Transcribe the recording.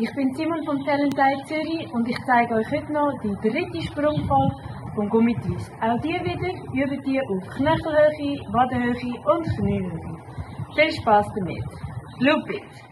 Ich bin Simon von Talentei Zürich und ich zeige euch heute noch die dritte Sprungfall vom Gummitwist. Auch die wieder üben die auf Knöchelhöhe, Wadenhöhe und Kniehöhe. Viel Spaß damit. Loop it!